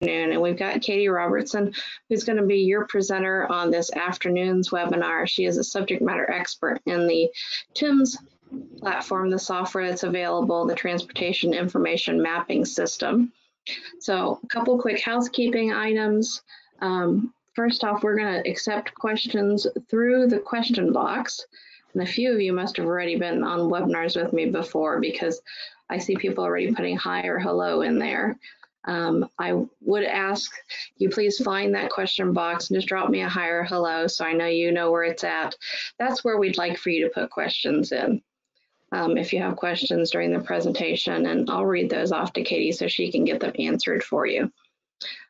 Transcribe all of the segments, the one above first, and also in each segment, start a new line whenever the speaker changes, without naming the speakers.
and we've got Katie Robertson, who's going to be your presenter on this afternoon's webinar. She is a subject matter expert in the TIMS platform, the software that's available, the Transportation Information Mapping System. So a couple quick housekeeping items. Um, first off, we're going to accept questions through the question box. And a few of you must have already been on webinars with me before because I see people already putting hi or hello in there. Um, I would ask you please find that question box and just drop me a hi or hello so I know you know where it's at. That's where we'd like for you to put questions in. Um, if you have questions during the presentation, and I'll read those off to Katie so she can get them answered for you.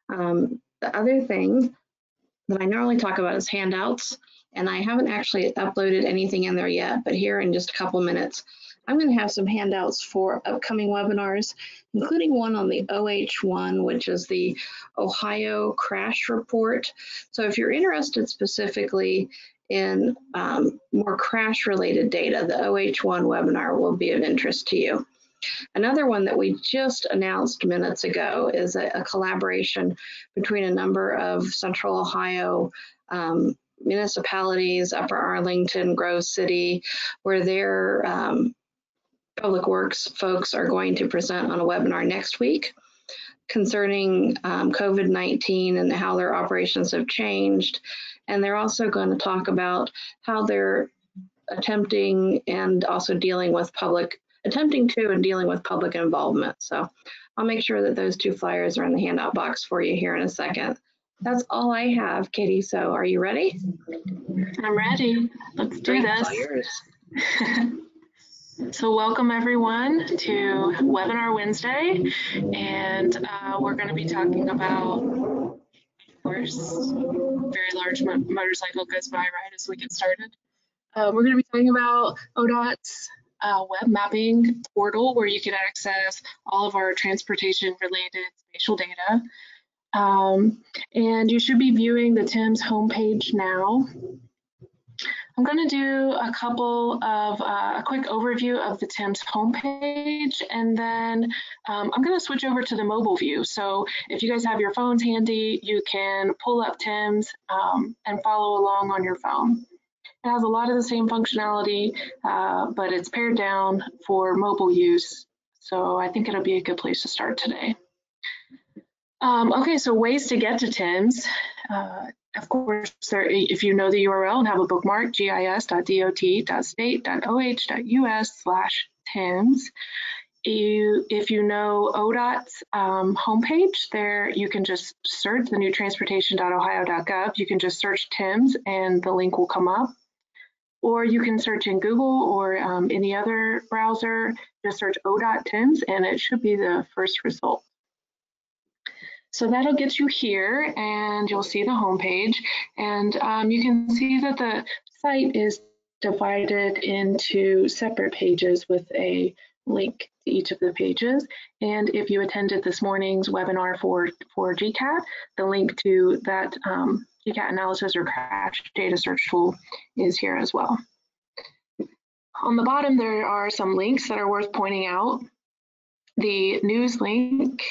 Um, the other thing that I normally talk about is handouts, and I haven't actually uploaded anything in there yet, but here in just a couple minutes, I'm going to have some handouts for upcoming webinars, including one on the OH1, which is the Ohio Crash Report. So if you're interested specifically in um, more crash related data, the OH1 webinar will be of interest to you. Another one that we just announced minutes ago is a, a collaboration between a number of Central Ohio um, municipalities, Upper Arlington, Grove City, where they're um, Public Works folks are going to present on a webinar next week concerning um, COVID-19 and how their operations have changed. And they're also going to talk about how they're attempting and also dealing with public, attempting to and dealing with public involvement. So I'll make sure that those two flyers are in the handout box for you here in a second. That's all I have, Katie. So are you ready?
I'm ready. Let's do this. So welcome everyone to Webinar Wednesday, and uh, we're going to be talking about, of course, very large mo motorcycle goes by right as we get started. Uh, we're going to be talking about ODOT's uh, web mapping portal where you can access all of our transportation related spatial data. Um, and you should be viewing the TIMS homepage now. I'm going to do a couple of uh, a quick overview of the TIMS homepage, and then um, I'm going to switch over to the mobile view. So if you guys have your phones handy, you can pull up TIMS um, and follow along on your phone. It has a lot of the same functionality, uh, but it's pared down for mobile use. So I think it'll be a good place to start today. Um, okay, so ways to get to TIMS. Uh, of course, there, if you know the URL and have a bookmark, gis.dot.state.oh.us slash TIMS. If you know ODOT's um, homepage, there you can just search the new transportation.ohio.gov. You can just search TIMS and the link will come up. Or you can search in Google or um, any other browser, just search ODOT TIMS and it should be the first result. So that'll get you here and you'll see the home page and um, you can see that the site is divided into separate pages with a link to each of the pages. And if you attended this morning's webinar for, for GCAT, the link to that um, GCAT analysis or crash data search tool is here as well. On the bottom, there are some links that are worth pointing out. The news link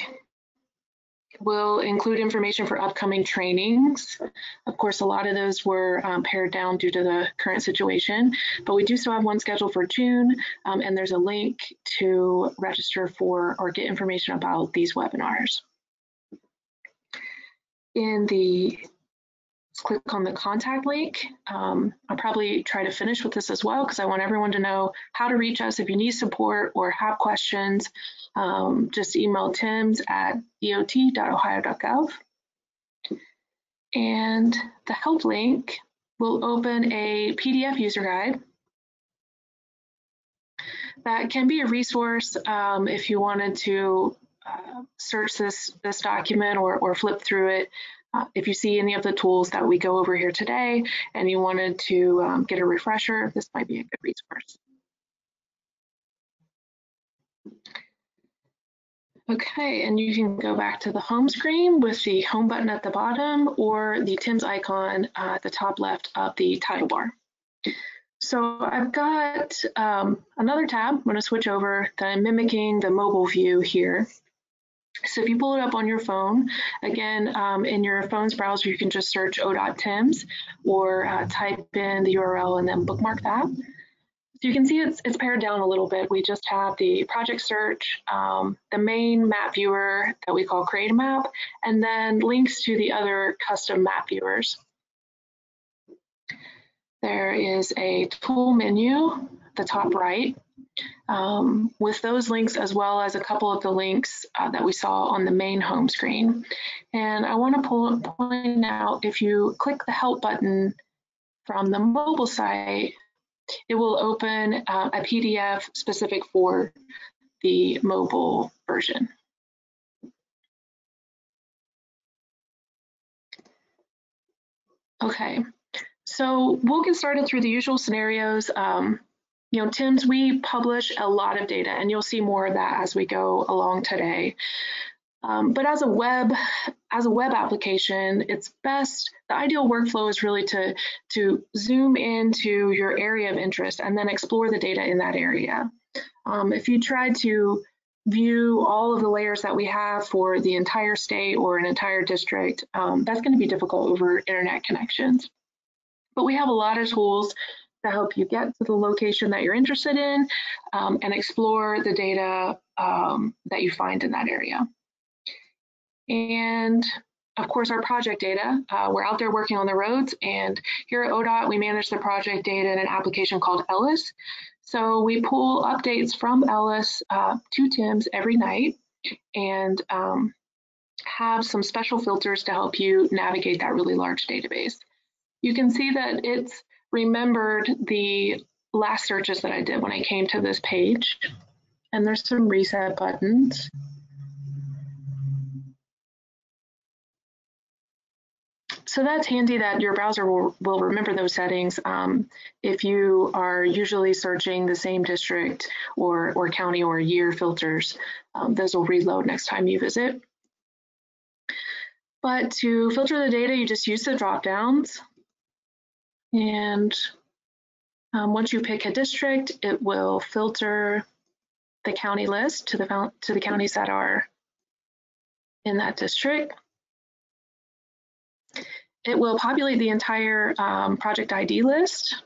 will include information for upcoming trainings. Of course, a lot of those were um, pared down due to the current situation, but we do still have one scheduled for June, um, and there's a link to register for or get information about these webinars. In the click on the contact link. Um, I'll probably try to finish with this as well because I want everyone to know how to reach us if you need support or have questions. Um, just email tims at dot.ohio.gov. And the help link will open a PDF user guide that can be a resource um, if you wanted to uh, search this, this document or, or flip through it uh, if you see any of the tools that we go over here today and you wanted to um, get a refresher, this might be a good resource. Okay, and you can go back to the home screen with the home button at the bottom or the TIMS icon uh, at the top left of the title bar. So I've got um, another tab. I'm going to switch over that I'm mimicking the mobile view here. So if you pull it up on your phone, again, um, in your phone's browser, you can just search o.tims or uh, type in the URL and then bookmark that. So you can see it's, it's pared down a little bit. We just have the project search, um, the main map viewer that we call create a map, and then links to the other custom map viewers. There is a tool menu, the top right, um, with those links as well as a couple of the links uh, that we saw on the main home screen. And I want to point out if you click the help button from the mobile site, it will open uh, a PDF specific for the mobile version. Okay, so we'll get started through the usual scenarios. Um, you know, TIMS, we publish a lot of data and you'll see more of that as we go along today. Um, but as a web, as a web application, it's best, the ideal workflow is really to, to zoom into your area of interest and then explore the data in that area. Um, if you try to view all of the layers that we have for the entire state or an entire district, um, that's gonna be difficult over internet connections. But we have a lot of tools to help you get to the location that you're interested in um, and explore the data um, that you find in that area. And of course, our project data, uh, we're out there working on the roads and here at ODOT, we manage the project data in an application called Ellis. So we pull updates from Ellis uh, to TIMS every night and um, have some special filters to help you navigate that really large database. You can see that it's remembered the last searches that I did when I came to this page. And there's some reset buttons. So that's handy that your browser will, will remember those settings. Um, if you are usually searching the same district or, or county or year filters, um, those will reload next time you visit. But to filter the data, you just use the drop downs. And um, once you pick a district, it will filter the county list to the, to the counties that are in that district. It will populate the entire um, project ID list.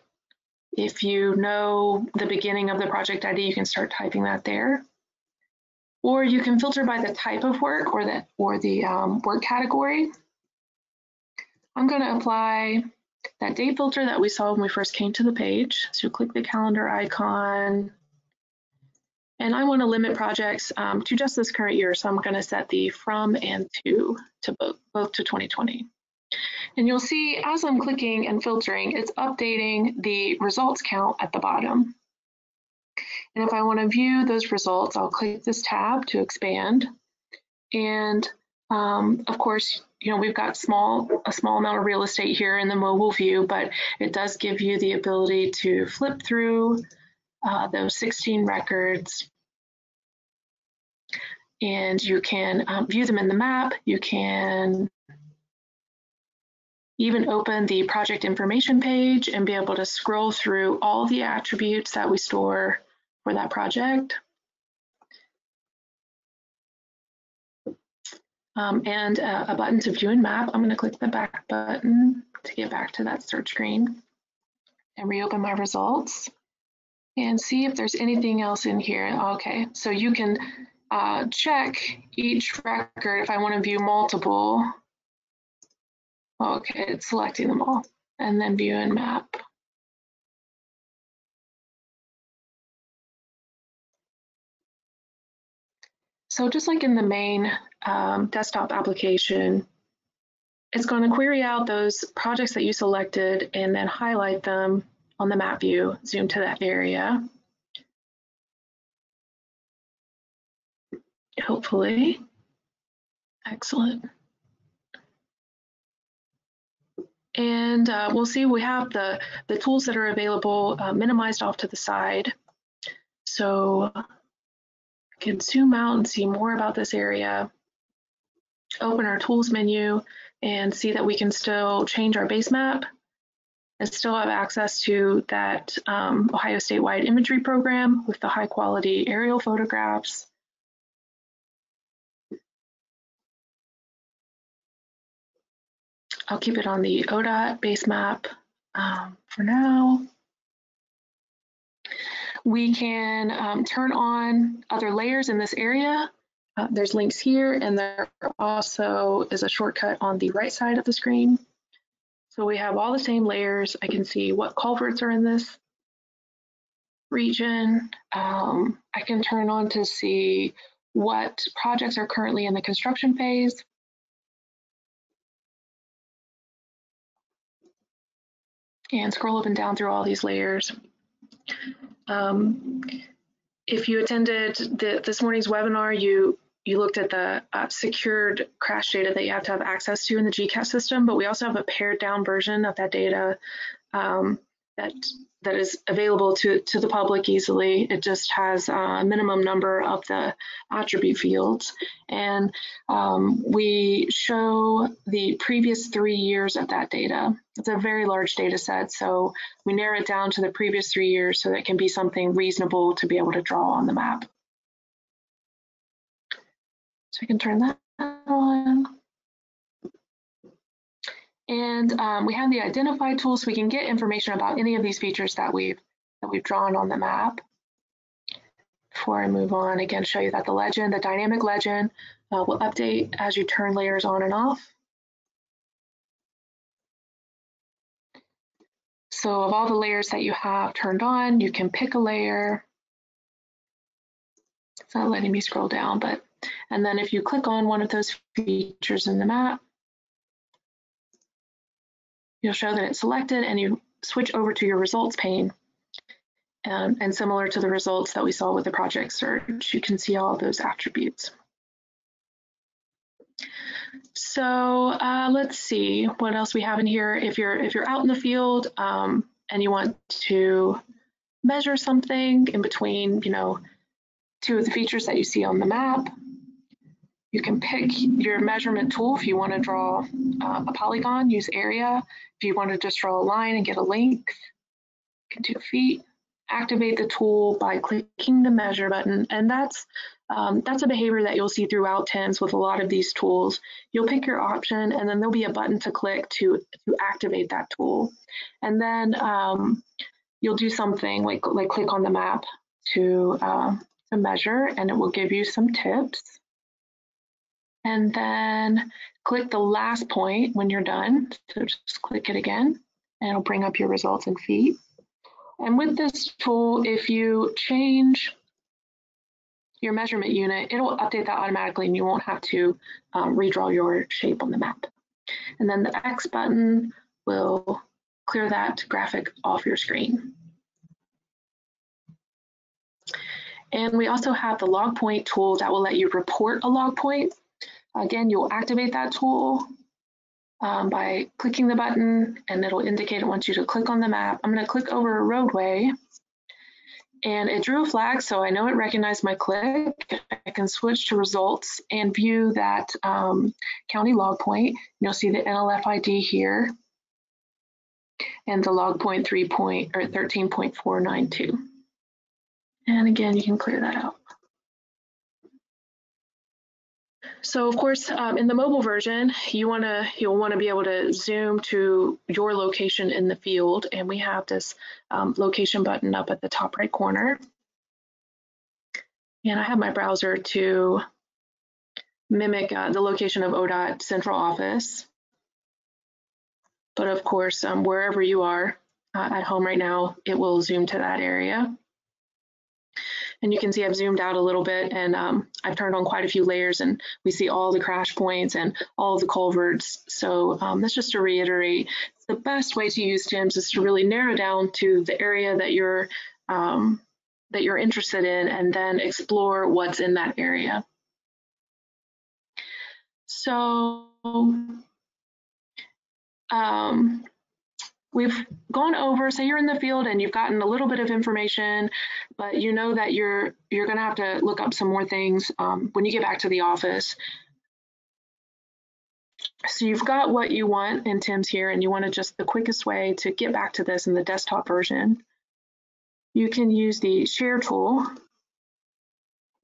If you know the beginning of the project ID, you can start typing that there. Or you can filter by the type of work or the, or the um, work category. I'm going to apply that date filter that we saw when we first came to the page. So click the calendar icon. And I want to limit projects um, to just this current year. So I'm going to set the from and to to both, both to 2020. And you'll see as I'm clicking and filtering, it's updating the results count at the bottom. And if I want to view those results, I'll click this tab to expand. And um, of course, you know, we've got small a small amount of real estate here in the mobile view, but it does give you the ability to flip through uh, those 16 records and you can um, view them in the map. You can even open the project information page and be able to scroll through all the attributes that we store for that project. Um, and a, a, button to view and map. I'm going to click the back button to get back to that search screen and reopen my results and see if there's anything else in here. Okay, so you can uh, check each record if I want to view multiple. Okay, it's selecting them all and then view and map. So just like in the main um, desktop application, it's going to query out those projects that you selected and then highlight them on the map view, zoom to that area. Hopefully. Excellent. And uh, we'll see we have the, the tools that are available uh, minimized off to the side. So can zoom out and see more about this area, open our tools menu and see that we can still change our base map and still have access to that um, Ohio statewide imagery program with the high quality aerial photographs. I'll keep it on the ODOT base map um, for now. We can um, turn on other layers in this area. Uh, there's links here and there also is a shortcut on the right side of the screen. So we have all the same layers. I can see what culverts are in this region. Um, I can turn on to see what projects are currently in the construction phase. And scroll up and down through all these layers. Um, if you attended the, this morning's webinar, you you looked at the uh, secured crash data that you have to have access to in the GCAT system, but we also have a pared down version of that data. Um, that that is available to, to the public easily. It just has a minimum number of the attribute fields. And um, we show the previous three years of that data. It's a very large data set, so we narrow it down to the previous three years so that it can be something reasonable to be able to draw on the map. So we can turn that on. And um, we have the identify tool so we can get information about any of these features that we've that we've drawn on the map. Before I move on, again, show you that the legend, the dynamic legend, uh, will update as you turn layers on and off. So of all the layers that you have turned on, you can pick a layer. It's not letting me scroll down, but and then if you click on one of those features in the map, you'll show that it's selected and you switch over to your results pane. Um, and similar to the results that we saw with the project search, you can see all those attributes. So uh, let's see what else we have in here. If you're if you're out in the field um, and you want to measure something in between, you know, two of the features that you see on the map, you can pick your measurement tool if you want to draw uh, a polygon, use area. If you want to just draw a line and get a length, can do feet. Activate the tool by clicking the measure button, and that's um, that's a behavior that you'll see throughout TIMS with a lot of these tools. You'll pick your option, and then there'll be a button to click to to activate that tool, and then um, you'll do something like like click on the map to uh, to measure, and it will give you some tips and then click the last point when you're done. So just click it again and it'll bring up your results in feet. And with this tool, if you change your measurement unit, it'll update that automatically and you won't have to um, redraw your shape on the map. And then the X button will clear that graphic off your screen. And we also have the log point tool that will let you report a log point. Again, you'll activate that tool um, by clicking the button and it'll indicate it wants you to click on the map. I'm gonna click over a roadway and it drew a flag, so I know it recognized my click. I can switch to results and view that um, county log point. You'll see the NLF ID here and the log point 3 point or 13.492. And again, you can clear that out. So of course, um, in the mobile version, you wanna you'll want to be able to zoom to your location in the field, and we have this um, location button up at the top right corner. And I have my browser to mimic uh, the location of ODOT central office. But of course, um, wherever you are uh, at home right now, it will zoom to that area. And you can see I've zoomed out a little bit and um, I've turned on quite a few layers and we see all the crash points and all the culverts. So um, that's just to reiterate, the best way to use TIMS is to really narrow down to the area that you're um, that you're interested in and then explore what's in that area. So um, we've gone over, say you're in the field and you've gotten a little bit of information, but you know that you're you're gonna have to look up some more things um, when you get back to the office. So you've got what you want in TIMS here and you want to just the quickest way to get back to this in the desktop version. You can use the share tool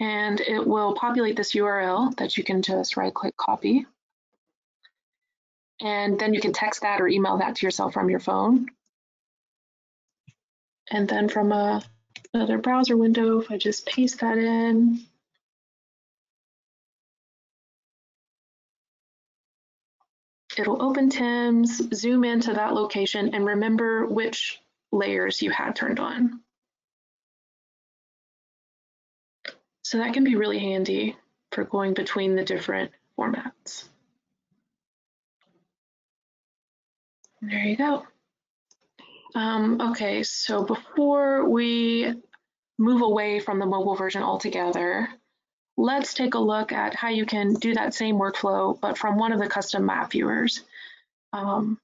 and it will populate this URL that you can just right click copy And then you can text that or email that to yourself from your phone. And then from a, another browser window, if I just paste that in, it'll open TIMS, zoom into that location, and remember which layers you had turned on. So that can be really handy for going between the different formats. There you go. Um, okay, so before we move away from the mobile version altogether, let's take a look at how you can do that same workflow, but from one of the custom map viewers. Um,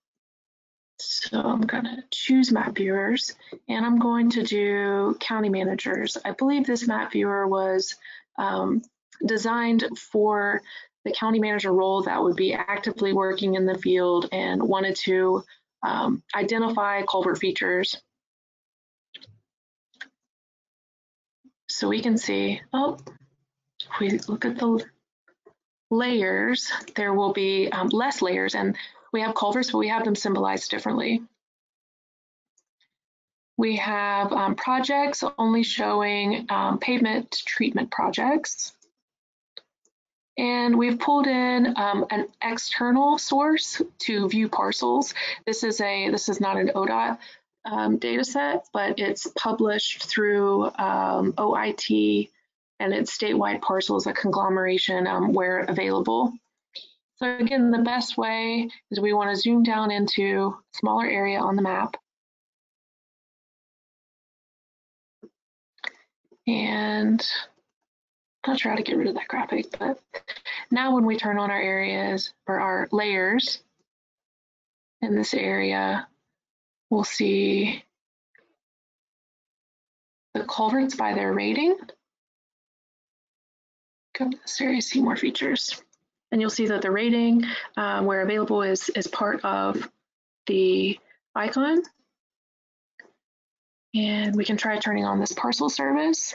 so I'm gonna choose map viewers and I'm going to do county managers. I believe this map viewer was um, designed for the county manager role that would be actively working in the field and wanted to um, identify culvert features. So we can see, oh, if we look at the layers, there will be um, less layers and we have culverts, but we have them symbolized differently. We have um, projects only showing um, pavement treatment projects. And we've pulled in um, an external source to view parcels. This is a this is not an ODOT um, data set, but it's published through um, OIT and it's statewide parcels, a conglomeration um, where available. So again, the best way is we want to zoom down into smaller area on the map. And sure how to get rid of that graphic, but now when we turn on our areas or our layers in this area, we'll see the culverts by their rating. Go to this area, see more features. And you'll see that the rating um, where available is, is part of the icon. And we can try turning on this parcel service.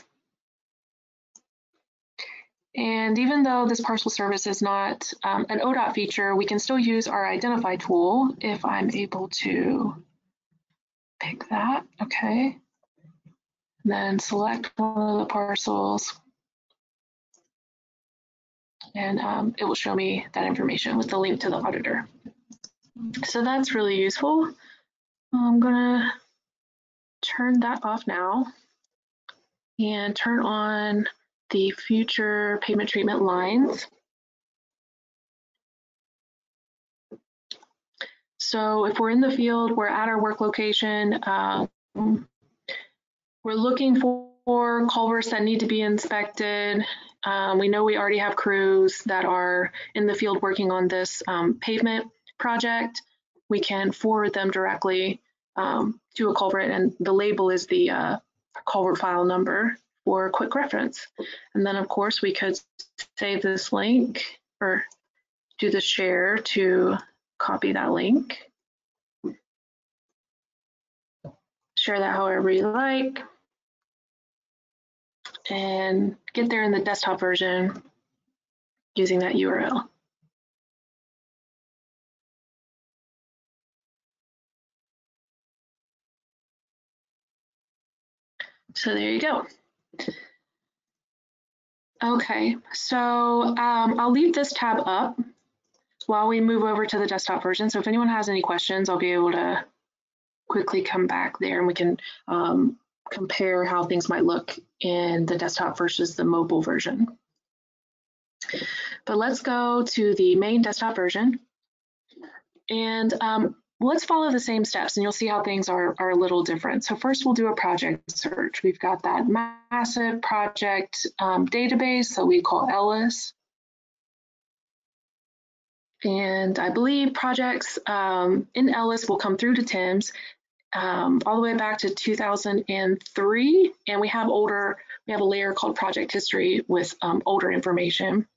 And even though this parcel service is not um, an ODOT feature, we can still use our identify tool if I'm able to pick that, okay. And then select one of the parcels and um, it will show me that information with the link to the auditor. So that's really useful. I'm gonna turn that off now and turn on the future pavement treatment lines. So if we're in the field, we're at our work location, um, we're looking for culverts that need to be inspected. Um, we know we already have crews that are in the field working on this um, pavement project. We can forward them directly um, to a culvert and the label is the uh, culvert file number for quick reference. And then of course we could save this link or do the share to copy that link. Share that however you like and get there in the desktop version using that URL. So there you go. Okay, so um, I'll leave this tab up while we move over to the desktop version. So if anyone has any questions, I'll be able to quickly come back there and we can um, compare how things might look in the desktop versus the mobile version. But let's go to the main desktop version. And um, let's follow the same steps and you'll see how things are, are a little different. So first we'll do a project search. We've got that massive project um, database that we call ELLIS. And I believe projects um, in ELLIS will come through to TIMS um, all the way back to 2003. And we have older, we have a layer called project history with um, older information.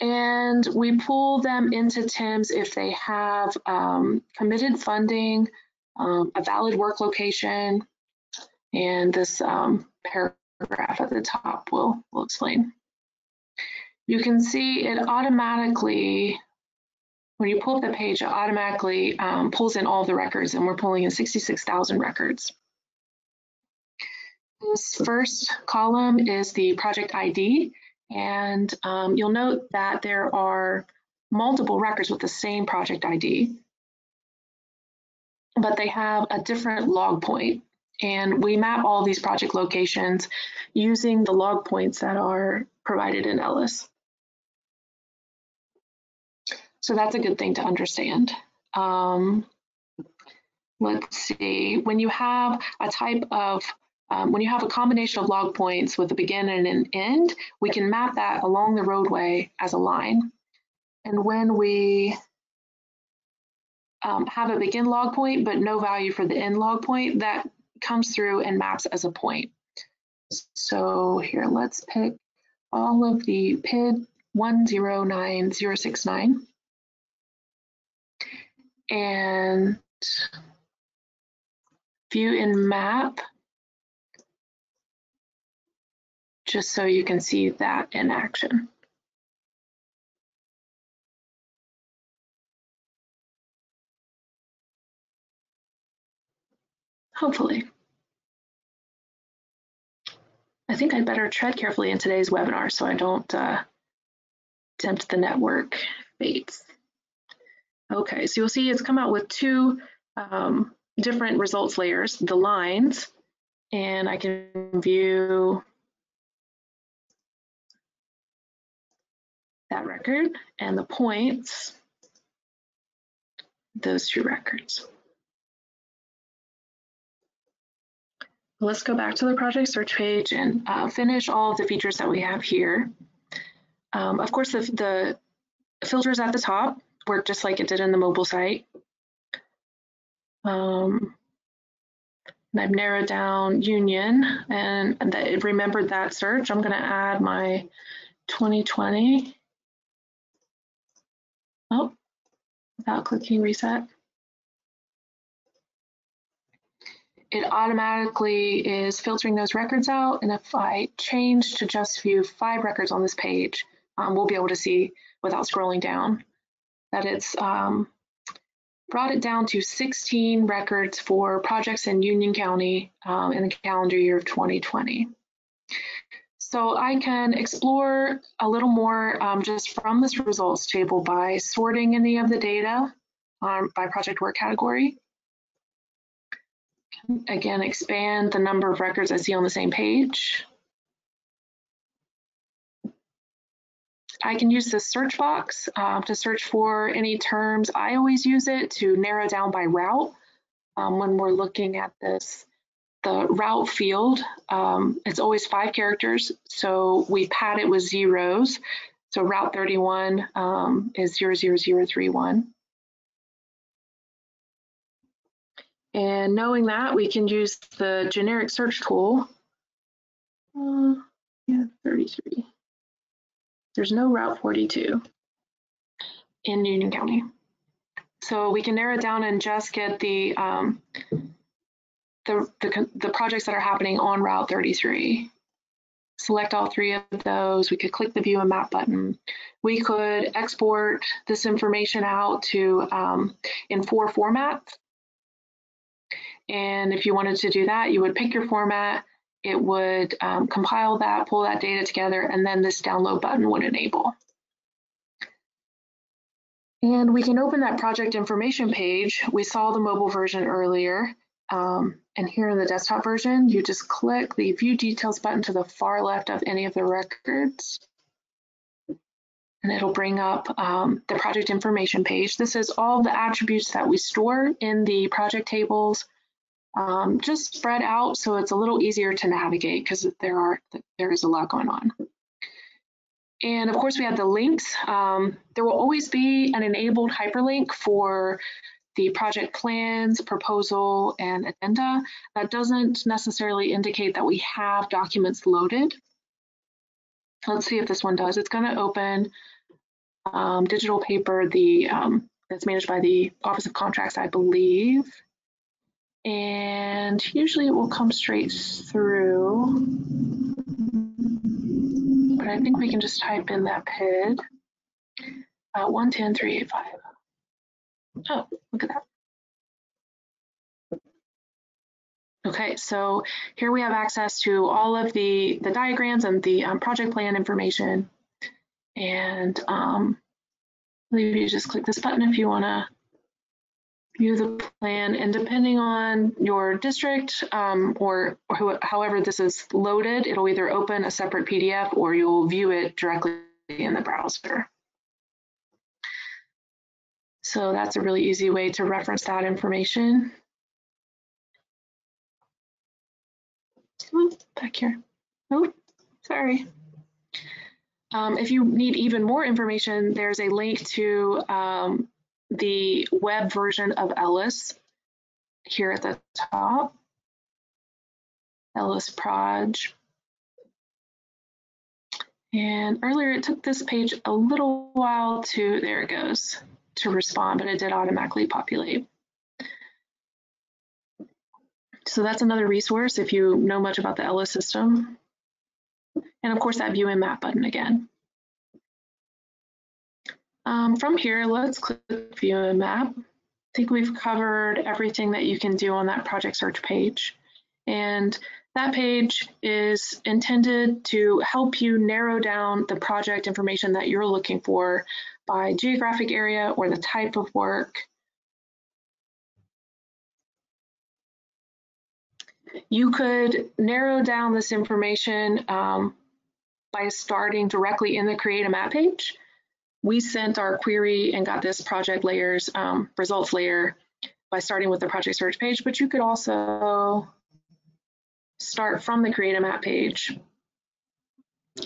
And we pull them into TIMS if they have um, committed funding, um, a valid work location, and this um, paragraph at the top will, will explain. You can see it automatically when you pull up the page, it automatically um, pulls in all the records and we're pulling in 66,000 records. This first column is the project ID and um, you'll note that there are multiple records with the same project ID, but they have a different log point. And we map all these project locations using the log points that are provided in ELLIS. So that's a good thing to understand. Um, let's see, when you have a type of, um, when you have a combination of log points with a begin and an end, we can map that along the roadway as a line. And when we um, have a begin log point, but no value for the end log point, that comes through and maps as a point. So here, let's pick all of the PID 109069 and view in map just so you can see that in action. Hopefully. I think I'd better tread carefully in today's webinar so I don't uh, tempt the network fates. Okay, so you'll see it's come out with two um, different results layers, the lines, and I can view that record and the points, those two records. Let's go back to the project search page and uh, finish all of the features that we have here. Um, of course, the, the filters at the top work just like it did in the mobile site. Um, I've narrowed down Union and, remembered that search. I'm going to add my 2020. Oh, without clicking reset. It automatically is filtering those records out. And if I change to just view five records on this page, um, we'll be able to see without scrolling down that it's um, brought it down to 16 records for projects in Union County um, in the calendar year of 2020. So I can explore a little more um, just from this results table by sorting any of the data um, by project work category. Again, expand the number of records I see on the same page. I can use the search box um, to search for any terms. I always use it to narrow down by route um, when we're looking at this. The route field, um, it's always five characters, so we pad it with zeros. So route 31 um, is 00031. And knowing that, we can use the generic search tool. Uh, yeah, 33. There's no Route 42 in Union County. So we can narrow it down and just get the, um, the, the, the projects that are happening on Route 33. Select all three of those. We could click the view and map button. We could export this information out to um, in four formats. And if you wanted to do that, you would pick your format, it would um, compile that, pull that data together, and then this download button would enable. And we can open that project information page. We saw the mobile version earlier. Um, and here in the desktop version, you just click the view details button to the far left of any of the records. And it'll bring up um, the project information page. This is all the attributes that we store in the project tables um, just spread out so it's a little easier to navigate because there are there is a lot going on. And of course, we have the links. Um, there will always be an enabled hyperlink for the project plans, proposal, and addenda. That doesn't necessarily indicate that we have documents loaded. Let's see if this one does. It's going to open um, digital paper, the um, that's managed by the Office of Contracts, I believe and usually it will come straight through. But I think we can just type in that PID, uh, 110385. Oh, look at that. Okay, so here we have access to all of the, the diagrams and the um, project plan information. And um, believe you just click this button if you want to view the plan. And depending on your district um, or, or however this is loaded, it'll either open a separate PDF or you'll view it directly in the browser. So that's a really easy way to reference that information. Back here. Oh, sorry. Um, if you need even more information, there's a link to um, the web version of Ellis here at the top. Ellis Proj. And earlier it took this page a little while to, there it goes, to respond, but it did automatically populate. So that's another resource if you know much about the Ellis system. And of course that view and map button again. Um, from here, let's click view and map. I think we've covered everything that you can do on that project search page. And that page is intended to help you narrow down the project information that you're looking for by geographic area or the type of work You could narrow down this information um, by starting directly in the Create a Map page. We sent our query and got this project layers um, results layer by starting with the project search page, but you could also start from the Create a Map page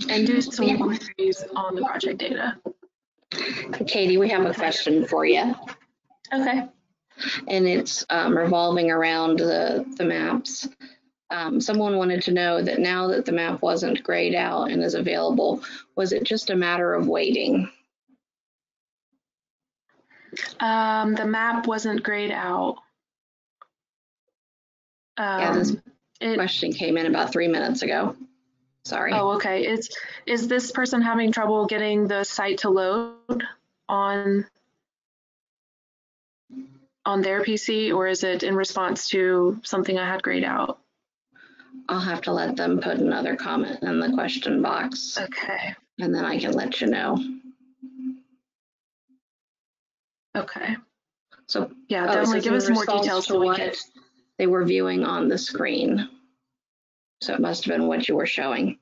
and do some queries on the project data.
Katie, we have a question for you.
Okay
and it's um, revolving around the, the maps. Um, someone wanted to know that now that the map wasn't grayed out and is available, was it just a matter of waiting?
Um, the map wasn't grayed out.
Um, yeah, this um, it, question came in about three minutes ago. Sorry.
Oh, okay. Is is this person having trouble getting the site to load on on their PC or is it in response to something I had grayed out?
I'll have to let them put another comment in the question box.
Okay.
And then I can let you know.
Okay.
So
yeah, oh, definitely give us more details
to what they were viewing on the screen. So it must have been what you were showing.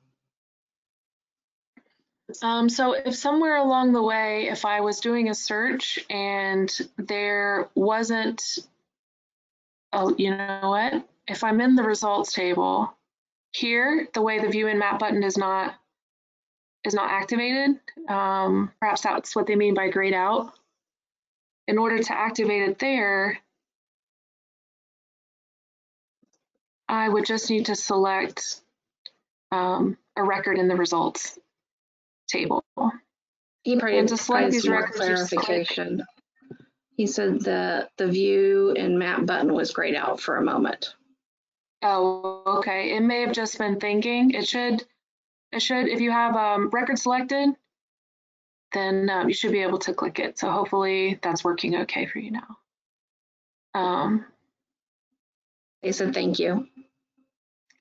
Um, so if somewhere along the way, if I was doing a search and there wasn't, oh, you know what? If I'm in the results table here, the way the view and map button is not is not activated, um, perhaps that's what they mean by grayed out. In order to activate it there, I would just need to select um, a record in the results table.
He probably to select these records clarification. He said that the view and map button was grayed out for a moment.
Oh, okay. It may have just been thinking. It should, it should, if you have um, record selected, then um, you should be able to click it. So hopefully that's working okay for you now. Um,
they said thank you.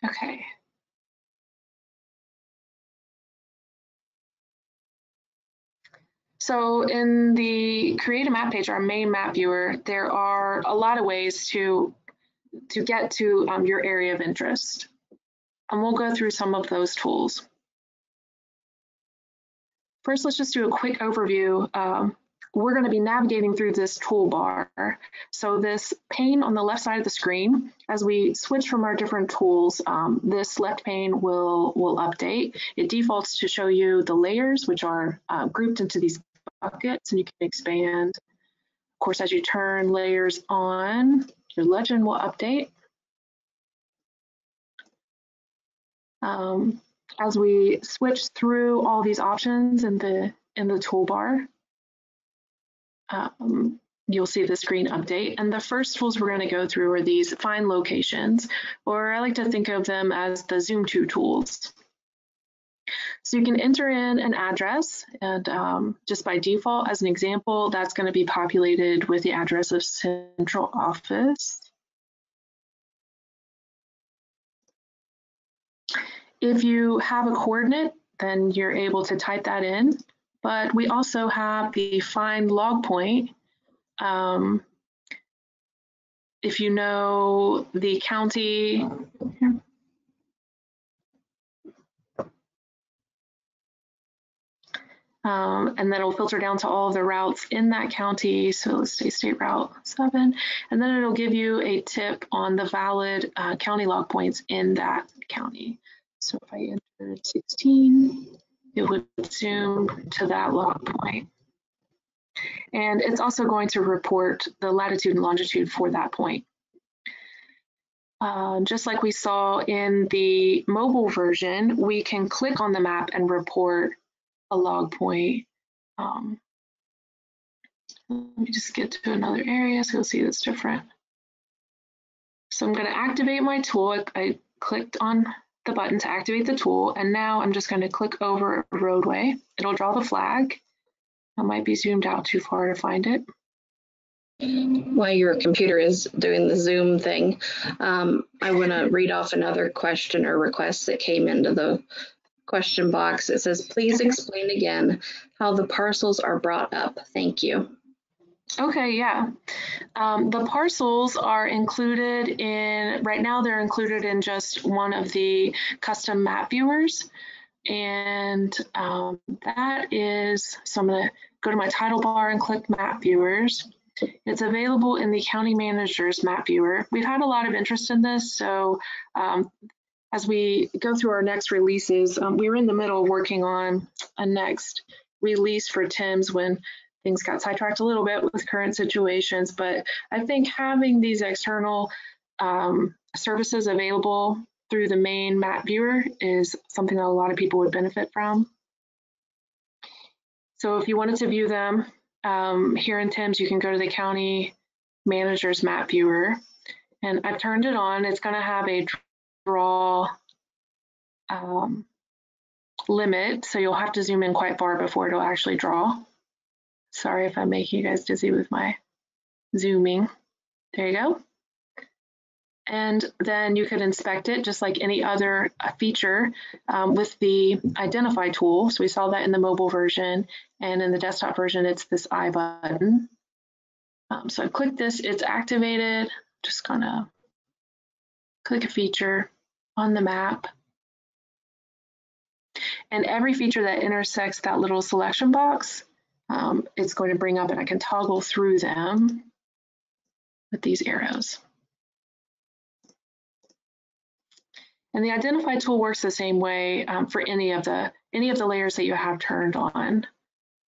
Okay. So in the Create a Map page, our main map viewer, there are a lot of ways to, to get to um, your area of interest. And we'll go through some of those tools. First, let's just do a quick overview. Um, we're going to be navigating through this toolbar. So this pane on the left side of the screen, as we switch from our different tools, um, this left pane will, will update. It defaults to show you the layers, which are uh, grouped into these buckets and you can expand. Of course, as you turn layers on, your legend will update. Um, as we switch through all these options in the in the toolbar, um, you'll see the screen update. And the first tools we're going to go through are these find locations, or I like to think of them as the zoom to tools. So you can enter in an address and um, just by default, as an example, that's going to be populated with the address of central office. If you have a coordinate, then you're able to type that in. But we also have the find log point. Um, if you know the county, Um, and then it'll filter down to all of the routes in that county. So let's say state route seven, and then it'll give you a tip on the valid uh, county log points in that county. So if I enter 16, it would zoom to that log point. And it's also going to report the latitude and longitude for that point. Uh, just like we saw in the mobile version, we can click on the map and report a log point. Um, let me just get to another area so you'll see that's different. So I'm going to activate my tool. I clicked on the button to activate the tool, and now I'm just going to click over roadway. It'll draw the flag. I might be zoomed out too far to find it.
While your computer is doing the Zoom thing, um, I want to read off another question or request that came into the question box. It says, please explain again how the parcels are brought up. Thank you.
Okay, yeah. Um, the parcels are included in, right now they're included in just one of the custom map viewers. And um, that is, so I'm gonna go to my title bar and click map viewers. It's available in the county manager's map viewer. We've had a lot of interest in this, so um, as we go through our next releases, um, we were in the middle working on a next release for TIMS when things got sidetracked a little bit with current situations. But I think having these external um, services available through the main map viewer is something that a lot of people would benefit from. So if you wanted to view them um, here in TIMS, you can go to the county manager's map viewer. And I've turned it on. It's going to have a draw um, limit, so you'll have to zoom in quite far before it'll actually draw. Sorry if I'm making you guys dizzy with my zooming. There you go. And then you could inspect it just like any other uh, feature um, with the identify tool. So we saw that in the mobile version and in the desktop version, it's this I button. Um, so I click this, it's activated. Just gonna click a feature on the map. And every feature that intersects that little selection box, um, it's going to bring up and I can toggle through them with these arrows. And the identify tool works the same way um, for any of the any of the layers that you have turned on.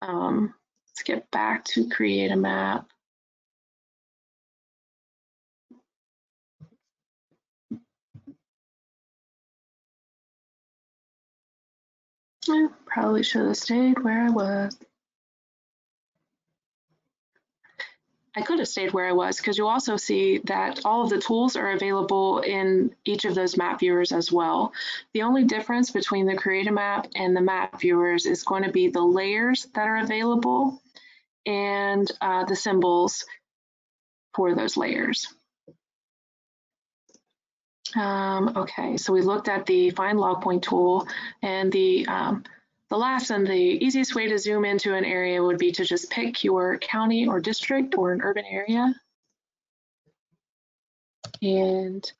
Um, let's get back to create a map. I probably should have stayed where I was. I could have stayed where I was because you'll also see that all of the tools are available in each of those map viewers as well. The only difference between the create a map and the map viewers is going to be the layers that are available and uh, the symbols for those layers. Um, okay, so we looked at the find log point tool and the um, the last and the easiest way to zoom into an area would be to just pick your county or district or an urban area. And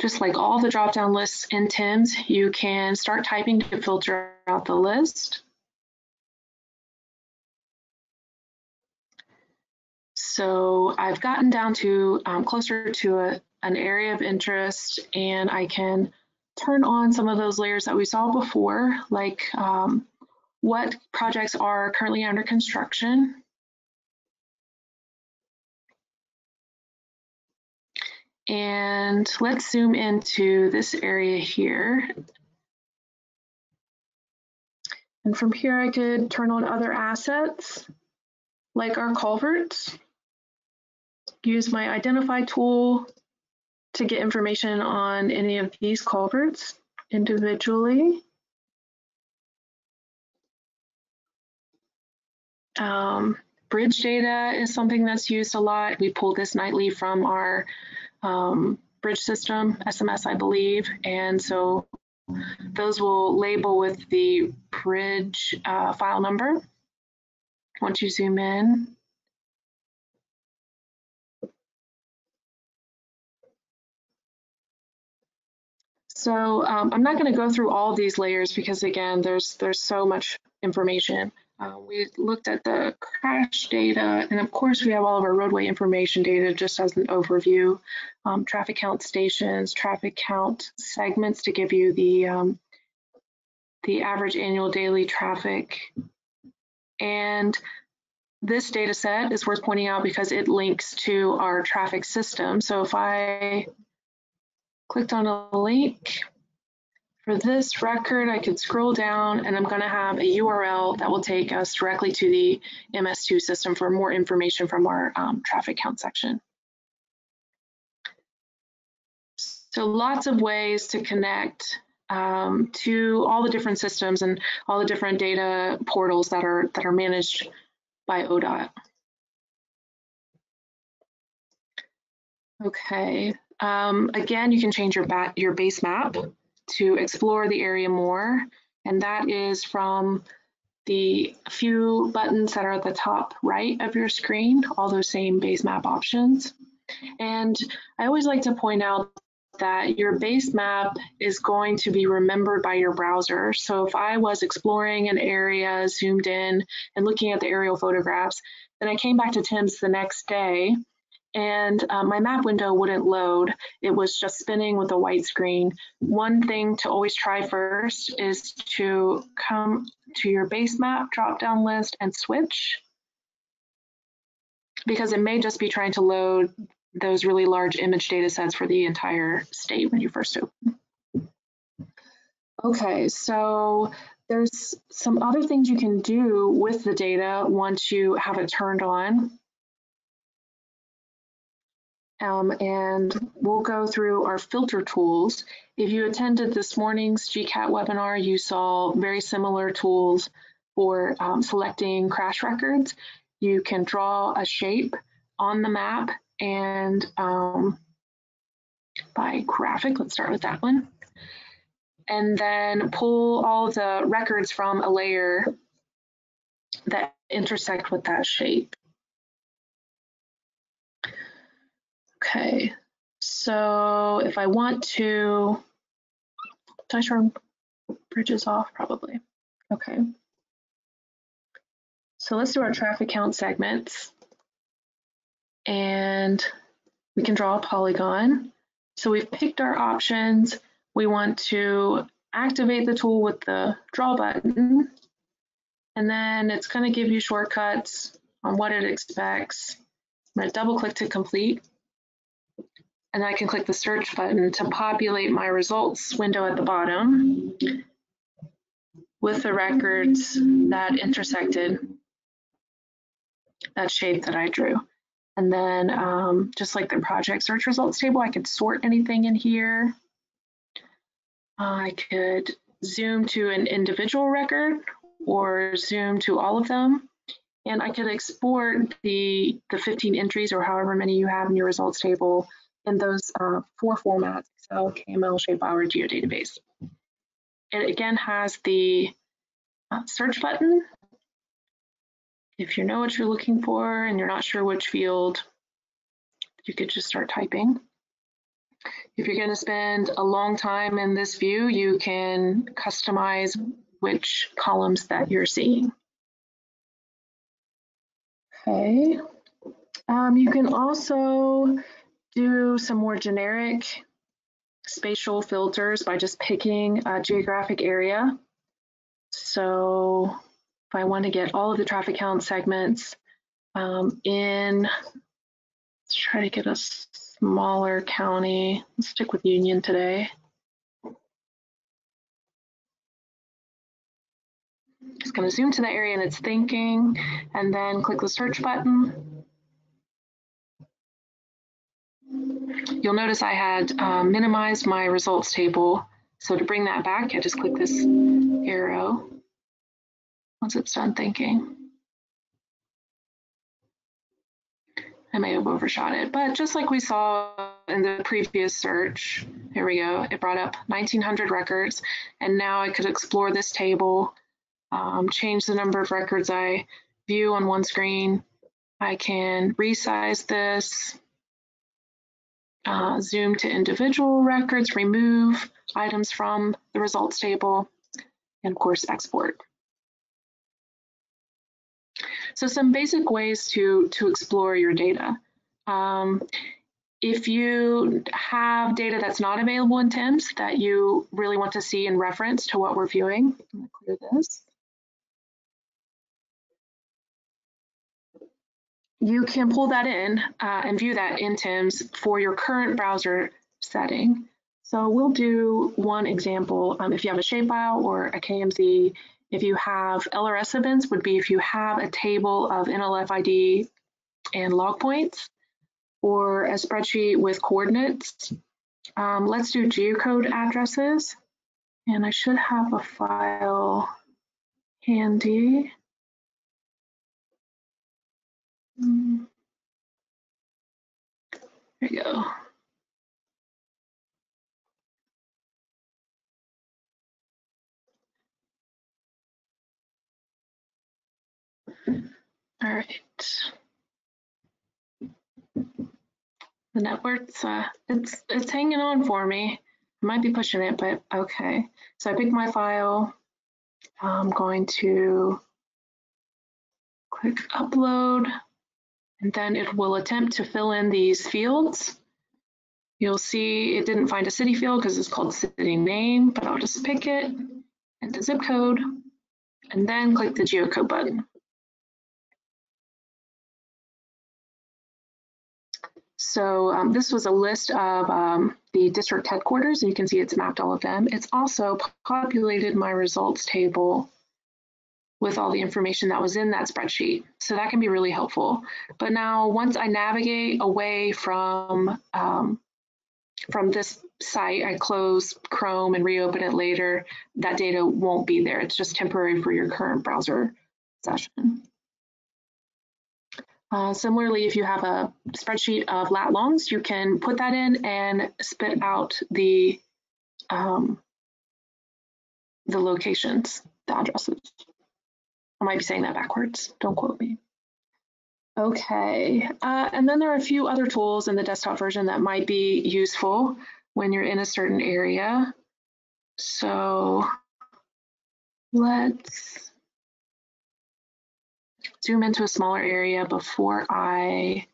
just like all the drop-down lists in TIMS, you can start typing to filter out the list. So I've gotten down to um, closer to a, an area of interest and I can turn on some of those layers that we saw before, like um, what projects are currently under construction. And let's zoom into this area here. And from here, I could turn on other assets, like our culverts, use my identify tool to get information on any of these culverts individually. Um, bridge data is something that's used a lot. We pull this nightly from our um, bridge system, SMS, I believe. And so those will label with the bridge uh, file number. Once you zoom in, So um, I'm not going to go through all these layers because again, there's there's so much information. Uh, we looked at the crash data, and of course we have all of our roadway information data just as an overview, um, traffic count stations, traffic count segments to give you the, um, the average annual daily traffic. And this data set is worth pointing out because it links to our traffic system. So if I clicked on a link. For this record, I could scroll down and I'm going to have a URL that will take us directly to the MS2 system for more information from our um, traffic count section. So lots of ways to connect um, to all the different systems and all the different data portals that are that are managed by ODOT. Okay, um, again, you can change your, your base map to explore the area more, and that is from the few buttons that are at the top right of your screen, all those same base map options. And I always like to point out that your base map is going to be remembered by your browser. So if I was exploring an area, zoomed in and looking at the aerial photographs, then I came back to TIMS the next day and uh, my map window wouldn't load. It was just spinning with a white screen. One thing to always try first is to come to your base map drop down list and switch because it may just be trying to load those really large image data sets for the entire state when you first open. Okay, so there's some other things you can do with the data once you have it turned on. Um, and we'll go through our filter tools. If you attended this morning's GCAT webinar, you saw very similar tools for um, selecting crash records. You can draw a shape on the map and um, by graphic, let's start with that one. And then pull all the records from a layer that intersect with that shape. Okay, so if I want to, did I turn bridges off? Probably. Okay. So let's do our traffic count segments. And we can draw a polygon. So we've picked our options. We want to activate the tool with the draw button. And then it's going to give you shortcuts on what it expects. I'm going to double click to complete and I can click the search button to populate my results window at the bottom with the records that intersected that shape that I drew. And then um, just like the project search results table, I could sort anything in here. I could zoom to an individual record or zoom to all of them. And I could export the, the 15 entries or however many you have in your results table in those uh, four formats, Excel, KML, Shapefile, or GeoDatabase. It again has the uh, search button. If you know what you're looking for and you're not sure which field, you could just start typing. If you're going to spend a long time in this view, you can customize which columns that you're seeing. Okay. Um, you can also do some more generic spatial filters by just picking a geographic area. So if I want to get all of the traffic count segments um, in, let's try to get a smaller county. Let's stick with Union today. Just going to zoom to the area and it's thinking, and then click the search button. You'll notice I had um, minimized my results table. So to bring that back, I just click this arrow once it's done thinking. I may have overshot it, but just like we saw in the previous search, here we go, it brought up 1900 records, and now I could explore this table, um, change the number of records I view on one screen. I can resize this, uh, zoom to individual records, remove items from the results table, and of course export. So some basic ways to, to explore your data. Um, if you have data that's not available in TIMS that you really want to see in reference to what we're viewing, I'm gonna clear this. You can pull that in uh, and view that in TIMS for your current browser setting. So we'll do one example. Um, if you have a shapefile or a KMZ, if you have LRS events would be if you have a table of NLF ID and log points or a spreadsheet with coordinates. Um, let's do geocode addresses. And I should have a file handy. There you go. All right. The network's uh, it's it's hanging on for me. I might be pushing it, but okay. So I picked my file. I'm going to click upload, and then it will attempt to fill in these fields. You'll see it didn't find a city field because it's called city name, but I'll just pick it and the zip code, and then click the geocode button. So um, this was a list of um, the district headquarters, and you can see it's mapped all of them. It's also populated my results table with all the information that was in that spreadsheet. So that can be really helpful. But now once I navigate away from, um, from this site, I close Chrome and reopen it later, that data won't be there. It's just temporary for your current browser session. Uh, similarly, if you have a spreadsheet of lat longs, you can put that in and spit out the um, the locations, the addresses. I might be saying that backwards. Don't quote me. Okay, uh, and then there are a few other tools in the desktop version that might be useful when you're in a certain area. So let's zoom into a smaller area before I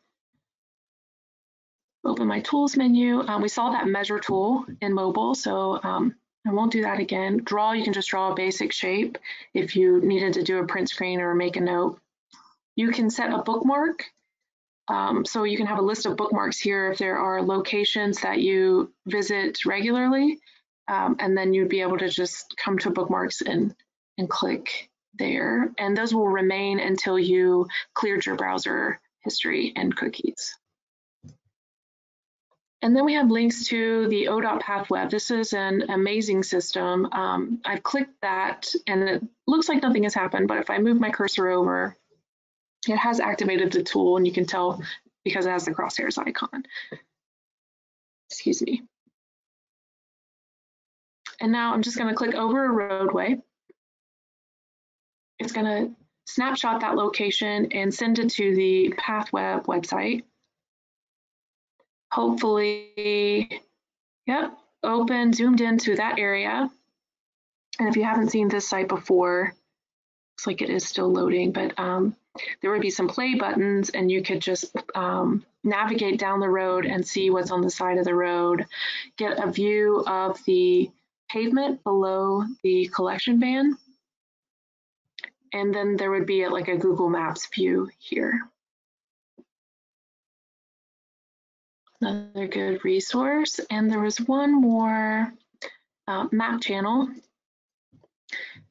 open my tools menu. Um, we saw that measure tool in mobile, so um, I won't do that again. Draw, you can just draw a basic shape if you needed to do a print screen or make a note. You can set a bookmark. Um, so you can have a list of bookmarks here if there are locations that you visit regularly, um, and then you'd be able to just come to bookmarks and, and click there, and those will remain until you cleared your browser history and cookies. And then we have links to the ODOT PathWeb. This is an amazing system. Um, I've clicked that and it looks like nothing has happened, but if I move my cursor over, it has activated the tool and you can tell because it has the crosshairs icon. Excuse me. And now I'm just gonna click over a roadway it's going to snapshot that location and send it to the PathWeb website. Hopefully, yep, open, zoomed into that area. And if you haven't seen this site before, looks like it is still loading, but um, there would be some play buttons and you could just um, navigate down the road and see what's on the side of the road, get a view of the pavement below the collection van and then there would be like a Google Maps view here. Another good resource. And there was one more uh, map channel.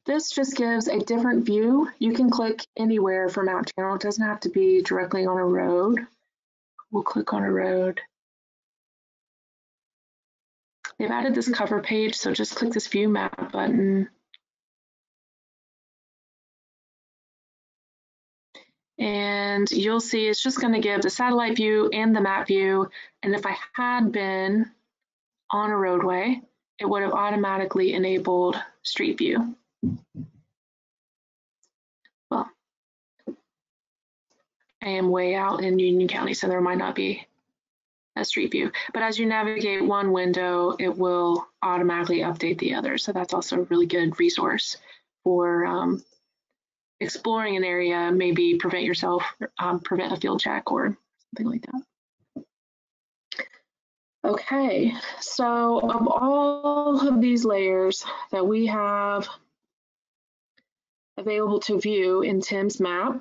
This just gives a different view. You can click anywhere for map channel. It doesn't have to be directly on a road. We'll click on a road. They've added this cover page, so just click this view map button And you'll see it's just going to give the satellite view and the map view. And if I had been on a roadway, it would have automatically enabled Street View. Well, I am way out in Union County, so there might not be a Street View. But as you navigate one window, it will automatically update the other. So that's also a really good resource for um, exploring an area, maybe prevent yourself, um, prevent a field check or something like that. Okay, so of all of these layers that we have available to view in TIMS map,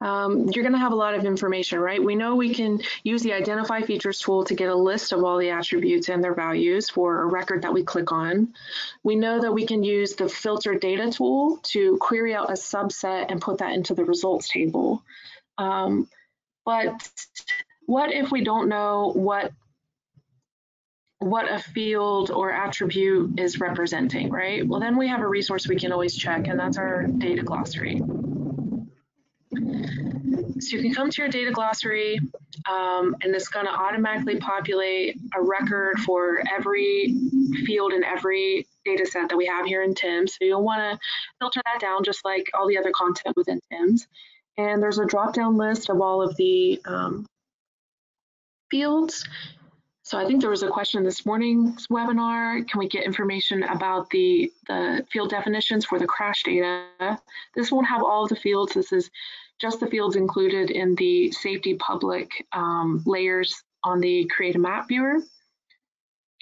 um, you're going to have a lot of information, right? We know we can use the identify features tool to get a list of all the attributes and their values for a record that we click on. We know that we can use the filter data tool to query out a subset and put that into the results table. Um, but what if we don't know what what a field or attribute is representing, right? Well, then we have a resource we can always check, and that's our data glossary. So you can come to your data glossary, um, and it's going to automatically populate a record for every field in every data set that we have here in TIMS. So you'll want to filter that down just like all the other content within TIMS. And there's a drop-down list of all of the um, fields. So I think there was a question this morning's webinar. Can we get information about the, the field definitions for the crash data? This won't have all of the fields. This is just the fields included in the safety public um, layers on the create a map viewer.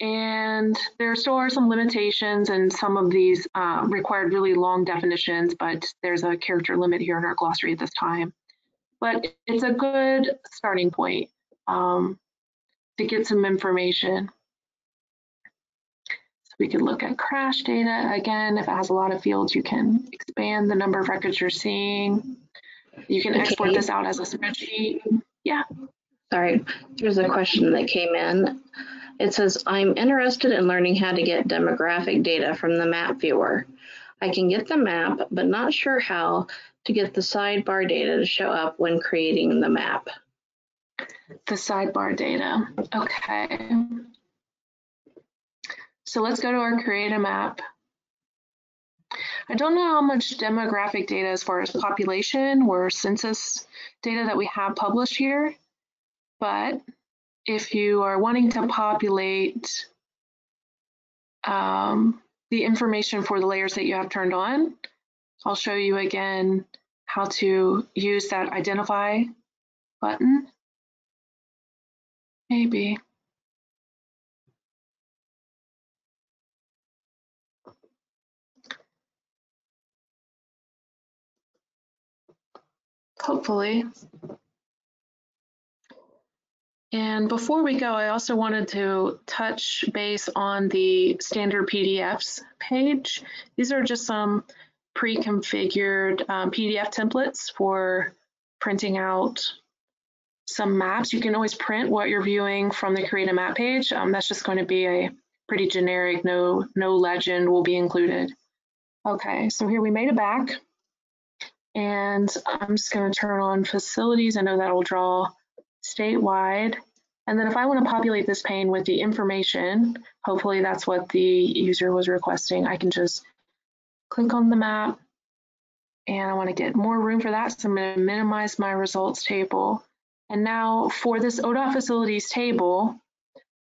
And there still are some limitations and some of these uh, required really long definitions, but there's a character limit here in our glossary at this time. But it's a good starting point um, to get some information. So we can look at crash data. Again, if it has a lot of fields, you can expand the number of records you're seeing. You can okay. export this out as a spreadsheet. Yeah.
Sorry, there's a question that came in. It says, I'm interested in learning how to get demographic data from the map viewer. I can get the map, but not sure how to get the sidebar data to show up when creating the map
the sidebar data. Okay. So let's go to our create a map. I don't know how much demographic data as far as population or census data that we have published here, but if you are wanting to populate um, the information for the layers that you have turned on, I'll show you again how to use that identify button Maybe. Hopefully. And before we go, I also wanted to touch base on the standard PDFs page. These are just some pre-configured um, PDF templates for printing out some maps. You can always print what you're viewing from the create a map page. Um, that's just going to be a pretty generic, no, no legend will be included. Okay, so here we made it back. And I'm just going to turn on facilities. I know that will draw statewide. And then if I want to populate this pane with the information, hopefully that's what the user was requesting, I can just click on the map and I want to get more room for that. So I'm going to minimize my results table. And now for this ODOT facilities table,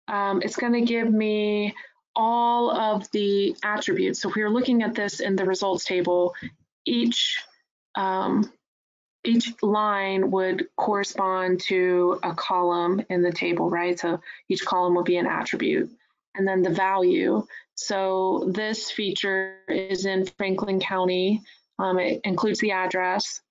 um, it's going to give me all of the attributes. So if we are looking at this in the results table, each um, each line would correspond to a column in the table, right? So each column would be an attribute. And then the value. So this feature is in Franklin County. Um, it includes the address,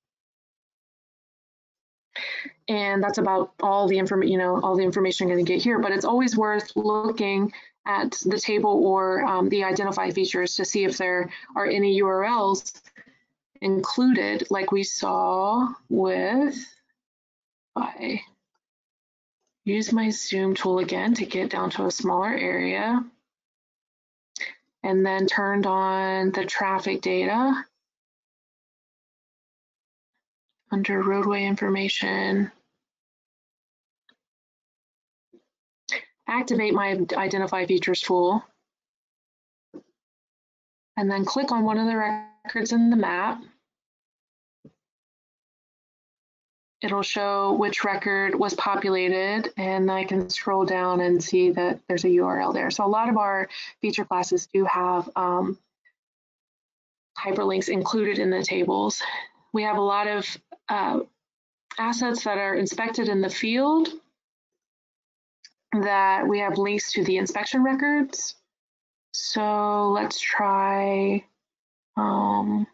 and that's about all the information, you know, all the information you're going to get here. But it's always worth looking at the table or um, the identify features to see if there are any URLs included, like we saw with, I use my zoom tool again to get down to a smaller area, and then turned on the traffic data under roadway information. Activate my identify features tool. And then click on one of the records in the map. It'll show which record was populated and I can scroll down and see that there's a URL there. So a lot of our feature classes do have um, hyperlinks included in the tables. We have a lot of uh, assets that are inspected in the field that we have links to the inspection records. So let's try, um,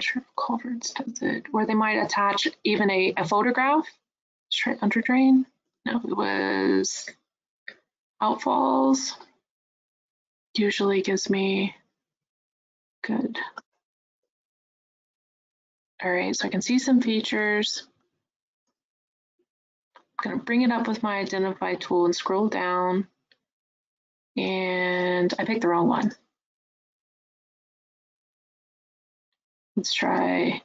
Sure Culverts does it, where they might attach even a, a photograph. Let's under drain. No, it was outfalls. Usually gives me good. All right, so I can see some features. I'm gonna bring it up with my identify tool and scroll down. And I picked the wrong one. Let's try.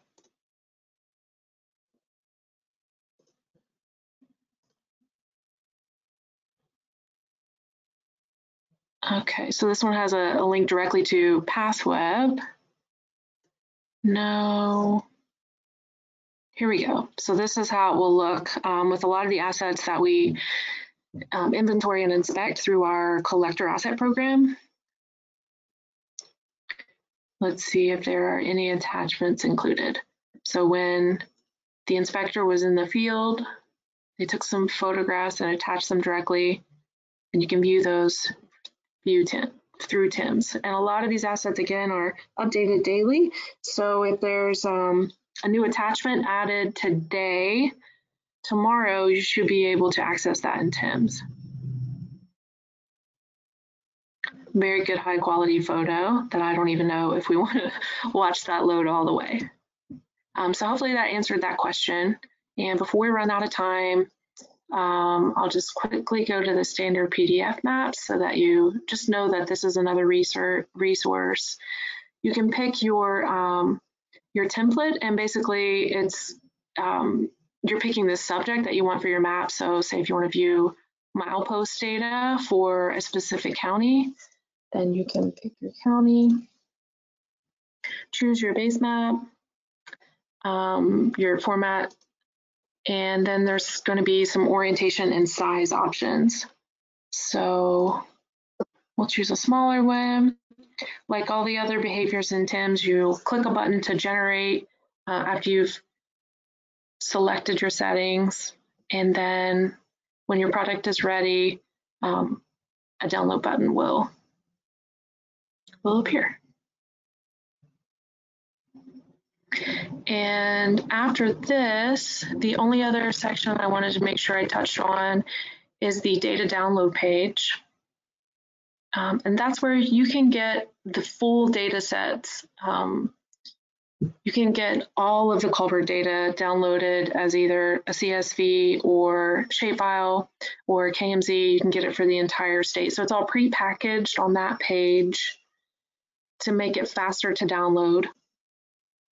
Okay, so this one has a, a link directly to PathWeb. No. Here we go. So this is how it will look um, with a lot of the assets that we um, inventory and inspect through our collector asset program. Let's see if there are any attachments included. So when the inspector was in the field, they took some photographs and attached them directly, and you can view those view through TIMS. And a lot of these assets, again, are updated daily. So if there's um, a new attachment added today, tomorrow you should be able to access that in TIMS. Very good high quality photo that I don't even know if we want to watch that load all the way. Um, so hopefully that answered that question. And before we run out of time, um, I'll just quickly go to the standard PDF map so that you just know that this is another resource. You can pick your um, your template and basically it's um, you're picking the subject that you want for your map. So say if you want to view milepost data for a specific county, then you can pick your county, choose your base map, um, your format, and then there's going to be some orientation and size options. So we'll choose a smaller one. Like all the other behaviors in TIMS, you'll click a button to generate uh, after you've selected your settings. And then when your product is ready, um, a download button will will appear. And after this, the only other section I wanted to make sure I touched on is the data download page. Um, and that's where you can get the full data sets. Um, you can get all of the culvert data downloaded as either a CSV or shapefile or KMZ. You can get it for the entire state. So it's all pre-packaged on that page to make it faster to download.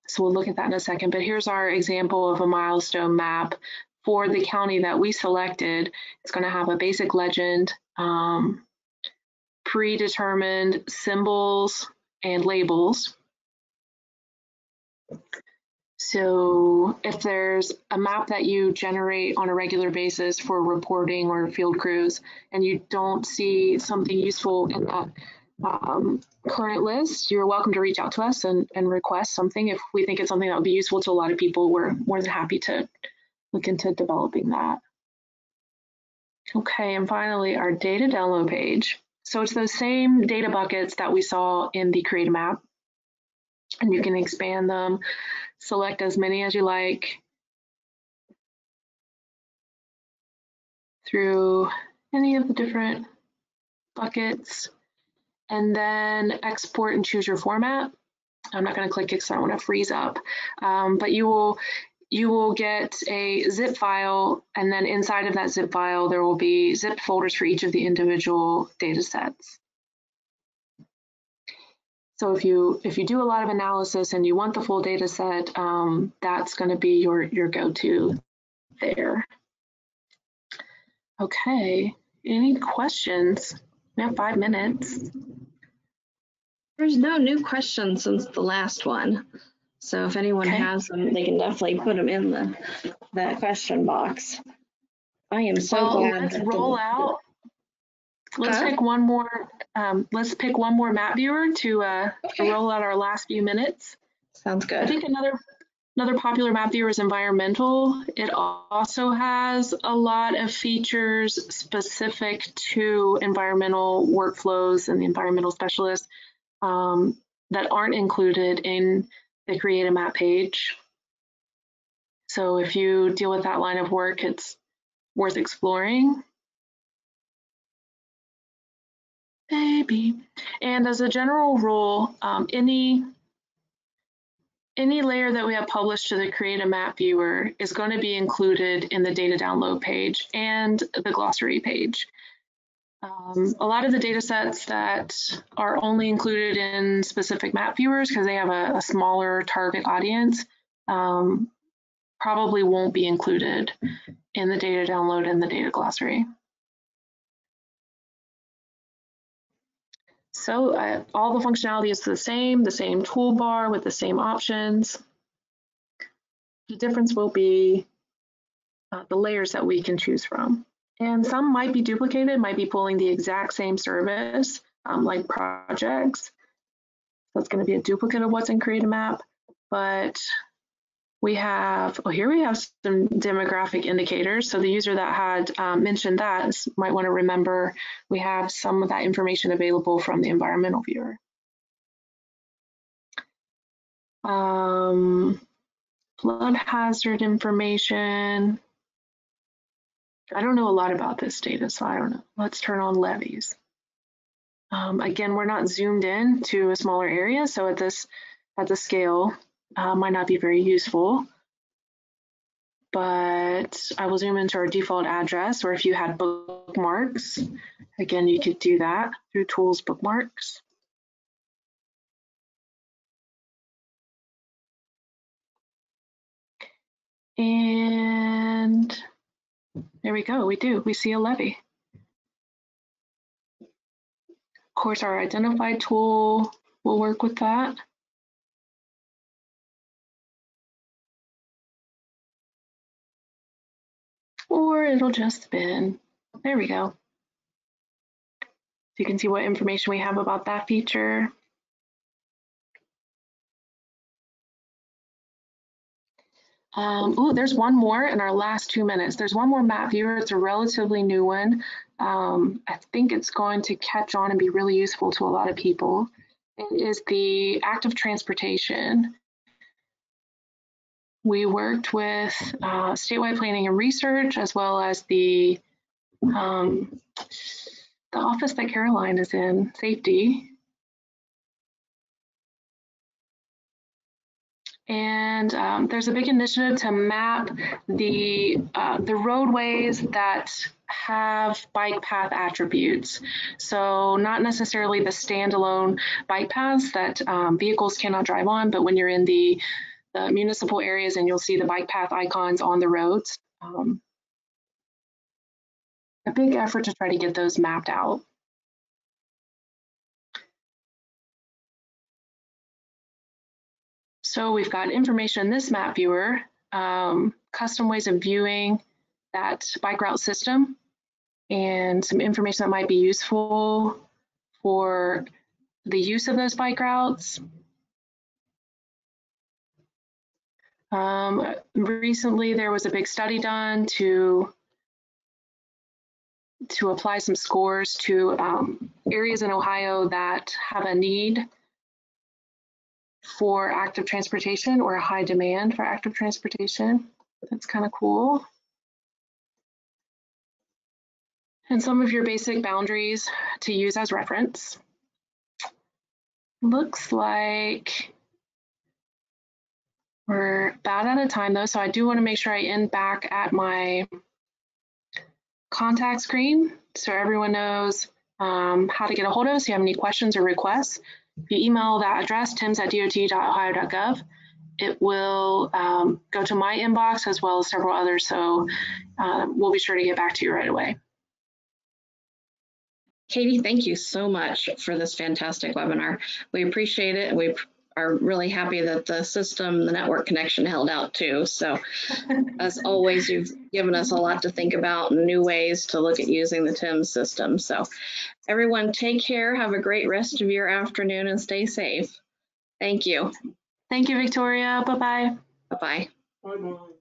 So we'll look at that in a second, but here's our example of a milestone map for the county that we selected. It's gonna have a basic legend, um, predetermined symbols and labels. So if there's a map that you generate on a regular basis for reporting or field crews and you don't see something useful in that um, current list, you're welcome to reach out to us and, and request something. If we think it's something that would be useful to a lot of people, we're more than happy to look into developing that. Okay, and finally, our data download page. So it's those same data buckets that we saw in the Create a Map, and you can expand them, select as many as you like through any of the different buckets and then export and choose your format. I'm not going to click it because I want to freeze up, um, but you will you will get a zip file and then inside of that zip file there will be zip folders for each of the individual data sets. So if you if you do a lot of analysis and you want the full data set, um, that's going to be your, your go-to there. Okay, any questions? We have five minutes.
There's no new questions since the last one. So if anyone
Okay.
has them, they can definitely put them in the that question box. I am so
Well,
glad.
let's
that the-
roll out. Let's pick one more. Um, let's pick one more map viewer to, uh, to roll out our last few minutes.
Sounds good.
I think another another popular map viewer is environmental. It also has a lot of features specific to environmental workflows and the environmental specialists um, that aren't included in the create a map page. So if you deal with that line of work, it's worth exploring. Maybe. And as a general rule, um, any any layer that we have published to the Create a Map viewer is going to be included in the data download page and the glossary page. Um, a lot of the data sets that are only included in specific map viewers because they have a, a smaller target audience um, probably won't be included in the data download and the data glossary. So uh, all the functionality is the same, the same toolbar with the same options. The difference will be uh, the layers that we can choose from. And some might be duplicated, might be pulling the exact same service, um, like projects. It's going to be a duplicate of what's in Create a Map. But we have, oh, here we have some demographic indicators. So the user that had um, mentioned that might want to remember we have some of that information available from the environmental viewer. Um, flood hazard information. I don't know a lot about this data, so I don't know. Let's turn on levees. Um, again, we're not zoomed in to a smaller area, so at this at the scale uh, might not be very useful. But I will zoom into our default address, or if you had bookmarks, again, you could do that through Tools Bookmarks. And there we go, we do, we see a levee. Of course, our identify tool will work with that. Or it'll just spin. There we go. So you can see what information we have about that feature. Um, oh, there's one more in our last two minutes. There's one more map viewer. It's a relatively new one. Um, I think it's going to catch on and be really useful to a lot of people. It is the active transportation. We worked with uh, statewide planning and research as well as the um, the office that Caroline is in, safety. And um, there's a big initiative to map the uh, the roadways that have bike path attributes. So not necessarily the standalone bike paths that um, vehicles cannot drive on, but when you're in the, the municipal areas and you'll see the bike path icons on the roads. Um, a big effort to try to get those mapped out. So we've got information in this map viewer, um, custom ways of viewing that bike route system, and some information that might be useful for the use of those bike routes. Um, recently, there was a big study done to to apply some scores to um, areas in Ohio that have a need for active transportation or a high demand for active transportation. That's kind of cool. And some of your basic boundaries to use as reference. Looks like we're about out of time though, so I do want to make sure I end back at my contact screen so everyone knows um, how to get a hold of us. If you have any questions or requests, If you email that address, tims@dot.ohio.gov, it will um, go to my inbox as well as several others. So uh, we'll be sure to get back to you right away.
Katie, thank you so much for this fantastic webinar. We appreciate it. We are really happy that the system, the network connection held out too. So as always, you've given us a lot to think about and new ways to look at using the TIMS system. So everyone take care, have a great rest of your afternoon and stay safe. Thank you.
Thank you, Victoria. Bye-bye.
Bye-bye.
Bye bye.